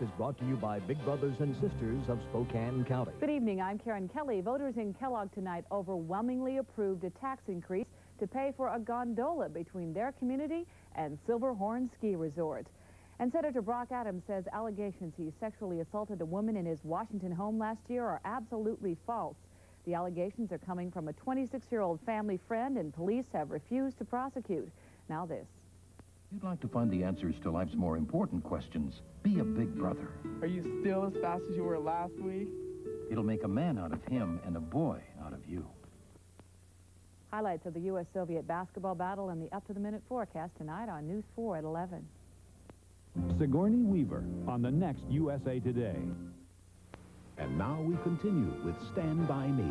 Is brought to you by Big Brothers and Sisters of Spokane County. Good evening. I'm Karen Kelly. Voters in Kellogg tonight overwhelmingly approved a tax increase to pay for a gondola between their community and Silverhorn Ski Resort. And Senator Brock Adams says allegations he sexually assaulted a woman in his Washington home last year are absolutely false. The allegations are coming from a 26-year-old family friend, and police have refused to prosecute. Now this. You'd like to find the answers to life's more important questions. Be a big brother. Are you still as fast as you were last week? It'll make a man out of him and a boy out of you. Highlights of the U.S.-Soviet basketball battle and the up-to-the-minute forecast tonight on News 4 at 11. Sigourney Weaver on the next USA Today. And now we continue with Stand By Me.